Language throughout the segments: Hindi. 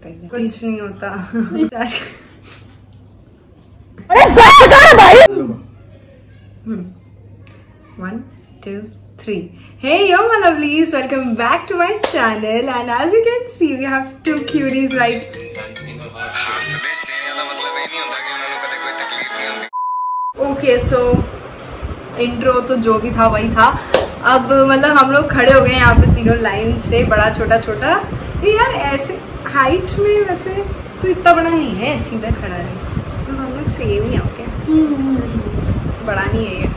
लगता है कुछ नहीं होता One, two, three. Hey yo my lovelies, welcome back to my channel and as you can see we have two cuties right okay so intro तो जो भी था वही था अब मतलब हम लोग खड़े हो गए यहाँ पे तीनों लाइन से बड़ा छोटा छोटा ये यार हाइट में वैसे तो इतना बड़ा नहीं है सीधा खड़ा रहे तो हम लोग सेम ही हो क्या बड़ा नहीं है ये।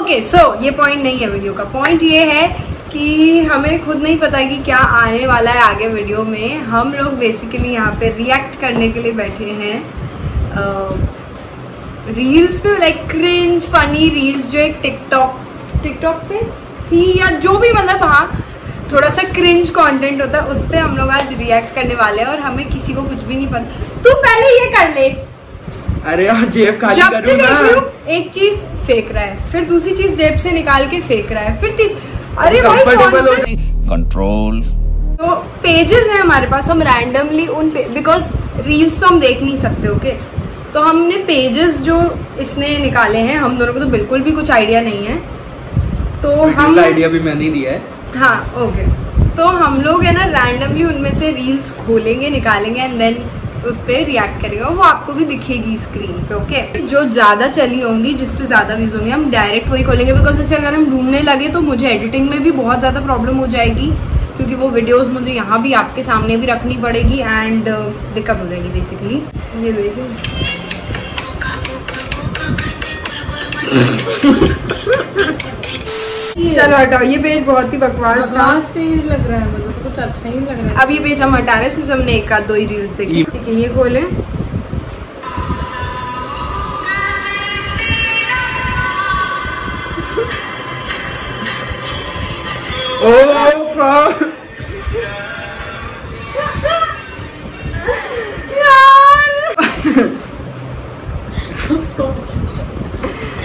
ओके सो ये पॉइंट नहीं है वीडियो का। पॉइंट ये है कि हमें खुद नहीं पता कि क्या आने वाला है आगे वीडियो में। हम लोग बेसिकली यहाँ पे रिएक्ट करने के लिए बैठे हैं। रील्स पे लाइक क्रिंज फनी रील्स जो एक टिकटॉक टिकटॉक पे थी या जो भी मतलब हाँ थोड़ा सा क्रिंज कंटेंट होता है उस पर हम लोग आज रिएक्ट करने वाले हैं और हमें किसी को कुछ भी नहीं पता। तू पहले ये कर ले। अरे जेब खाली जब से देख रही हूँ एक चीज़ फेंक रहा है फिर दूसरी चीज़ जेब से निकाल के फेंक रहा है फिर तीस अरे भाई कंट्रोल तो पेजेस हैं हमारे पास हम रैंडमली उन बिकॉज़ रील्स तो हम देख नहीं सकते ओके तो हमने पेजेस जो इसने निकाले हैं हम दोनों को तो बिल्कुल भी कुछ आइडिया नहीं है। तो हम आइडिया भी मैंने दिया है। हाँ ओके तो हम लोग है ना रैंडमली उनमें से रील्स खोलेंगे, निकालेंगे एंड देन उस पर रिएक्ट करेंगे। वो आपको भी दिखेगी स्क्रीन पे ओके जो ज़्यादा चली होंगी, जिस पे ज़्यादा व्यूज़ होंगे, हम डायरेक्ट वही खोलेंगे बिकॉज़ इसे अगर हम ढूँढने लगे तो मुझे एडिटिंग में भी बहुत ज़्यादा प्रॉब्लम हो जाएगी, क्योंकि वो वीडियोस मुझे यहाँ भी आपके सामने भी रखनी पड़ेगी एंड दिक्कत हो जाएगी बेसिकली ये देखिए। चलो हटाओ ये पेज बहुत ही बकवास था। बकवास पेज लग रहा है मुझे तो कुछ अच्छा ही नहीं लग रहा है। अब ये पेज हम हटा रहे हैं इसमें हमने एक आध दो ही रील्स देखी। ठीक है ये खोले। ओ fuck!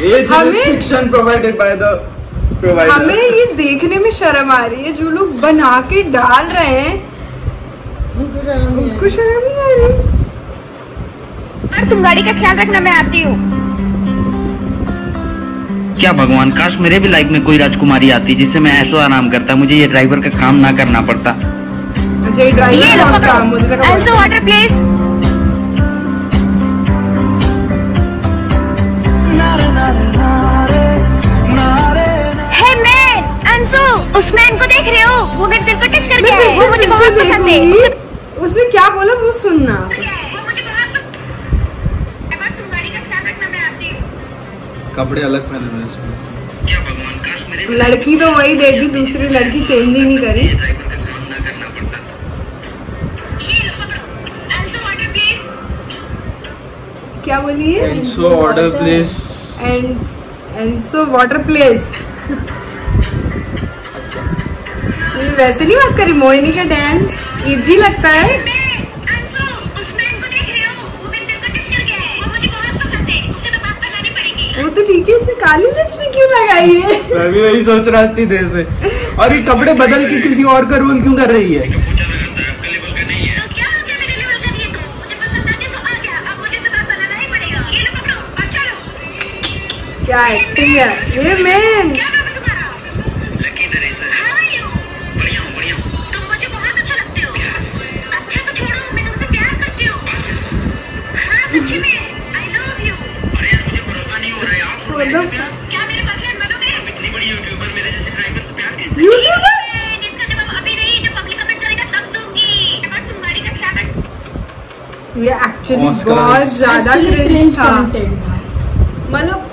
ये हमें- फिक्शन प्रोवाइडेड बाय द हमें ये देखने में शर्म आ रही है जो लोग बना के डाल रहे हैं। उनको शर्म नहीं आ रही। तुम गाड़ी का ख्याल रखना मैं आती हूँ। क्या भगवान काश मेरे भी लाइफ में कोई राजकुमारी आती जिससे मैं ऐसा आराम करता मुझे ये ड्राइवर का काम ना करना पड़ता। ये ड्राइवर ये का पकड़ो मुझे लगा एल्सो वाटर प्लीज़ अंशु उस मैन को देख रहे हो वो मेरे दिल को टच कर गया है वो मुझे बहुत पसंद है। उसने क्या बोला वो सुनना। मुझे बहुत पसंद है। तुम गाड़ी का ख्याल रखना मैं आती हूँ। कपड़े अलग पहने हुए हैं इसमें। क्या भगवान काश मेरे लड़की तो वही देगी दूसरी लड़की चेंज ही नहीं करी। वाटर प्लीज़ क्या बोली है and so order please and and so water place वैसे नहीं बात करी मोहिनी का डांस इजी लगता है। अंशु उस मैन को देख रहे हो वो मेरे दिल को टच कर गया है। वो मुझे बहुत पसंद है उससे तो बात बनानी पड़ेगी। वो तो ठीक है इसने काली लिपस्टिक क्यों लगाई है? मैं भी वही सोच रहा थी देर से। और ये कपड़े बदल के किसी और का रोल क्यों कर रही है? तो क्या हो गया। मेरे लेवल ये एक्चुअली बहुत ज़्यादा क्रिंज था। मतलब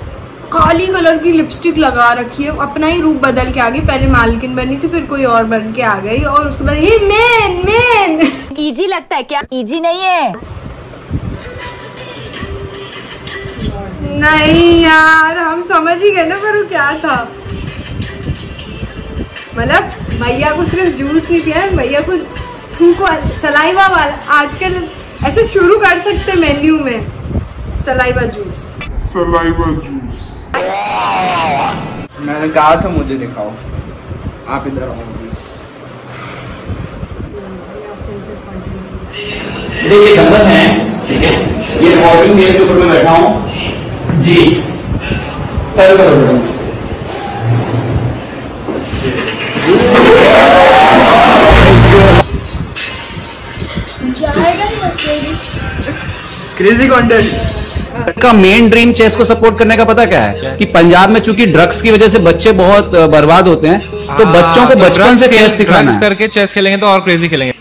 काली कलर की लिपस्टिक लगा रखी है अपना ही रूप बदल के आ गई पहले मालकिन बनी थी फिर कोई और बन के आ गई और उसके बाद ये मैन मैन इजी लगता है क्या? इजी नहीं है। नहीं यार हम समझ ही गए ना पर वो क्या था। मतलब भैया को सिर्फ़ जूस नहीं पिया है भैया को थूको सलाइवा वाला आजकल ऐसे शुरू कर सकते मेन्यू में। सलाइवा जूस मैंने कहा था मुझे दिखाओ। आप इधर आओ। देखिए है ठीक है? ये रिवॉल्विंग चेयर के ऊपर मैं बैठा हूँ। जी। पैर करो क्रेजी कंटेंट का मेन ड्रीम चेस को सपोर्ट करने का पता क्या है? कि पंजाब में चूँकि ड्रग्स की वजह से बच्चे बहुत बर्बाद होते हैं तो बच्चों को बचपन से चेस सिखाना है। करके चेस खेलेंगे तो और क्रेजी खेलेंगे।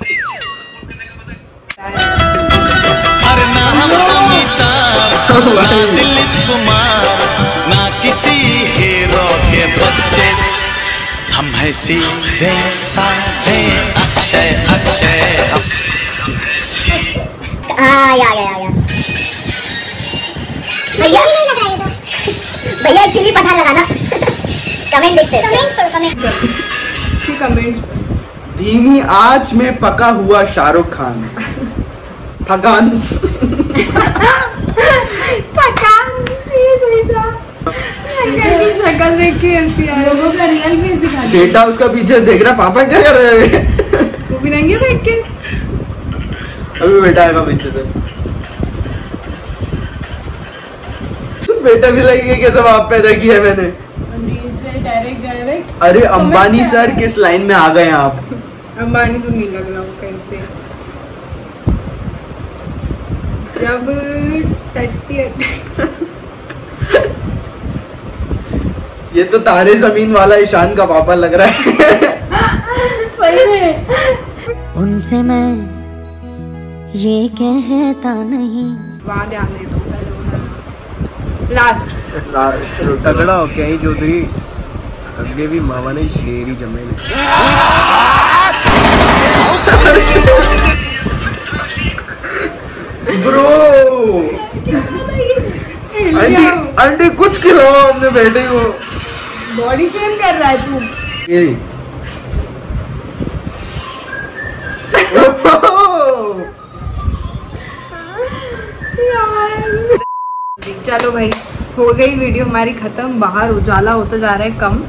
दिलीप कुमार ना किसी हीरो के बच्चे। हम है सीधे साधे अक्षय अक्षय हाँ या गया आ गया भैया भैया एक चिल्ली पठान लगाना। कमेंट देखते कमेंट करो कमेंट। कमेंट धीमी आँच में पका हुआ शाहरुख खान। थकान। थकान ये सही था शक्ल देख के हँसी आ लोगों का रियल फेस दिखा बेटा उसका पीछे देख रहा पापा क्या कर रहे हैं? वो भी नंगे बैठ के? अभी बेटा आएगा पीछे से। बेटा भी लगेगा कैसे बाप पैदा किया मैंने। डायरेक्ट डायरेक्ट अरे अंबानी सर किस लाइन में आ गए हैं आप? अंबानी तो नहीं लग रहा हूँ कहीं से। जब टट्टी ये तो तारे ज़मीन वाला ईशान का पापा लग रहा है। सही में। उनसे मैं ये कहता नहीं। वहाँ ध्यान दे। दो लास्ट तगड़ा हो क्या ही चौधरी? अगे भी मामा ने शेर ही जमे ने ब्रो! आंटी आंटी कुछ खिलाओ अपने बेटे को। बॉडी शेम कर रहा है तू। चलो भाई हो गई वीडियो हमारी खत्म बाहर उजाला होता जा रहा है कम।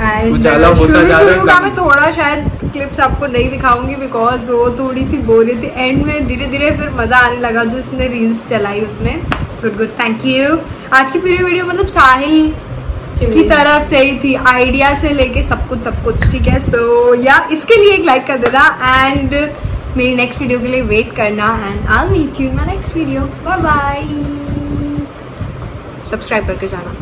एंड शुरू जा रहा है शुरू का मैं थोड़ा शायद क्लिप्स आपको नहीं दिखाऊँगी बिकॉज़ वो थोड़ी सी बोरी थी। एंड में धीरे धीरे फिर मज़ा आने लगा जो उसने रील्स चलाई उसने गुड गुड थैंक यू आज की पूरी वीडियो मतलब साहिल की तरफ़ से ही थी आइडिया से लेके सब कुछ सब कुछ ठीक है? सो so, या yeah, इसके लिए एक लाइक कर देना एंड मेरी नेक्स्ट वीडियो के लिए वेट करना and I meet you in my next video bye bye subscribe करके जाना।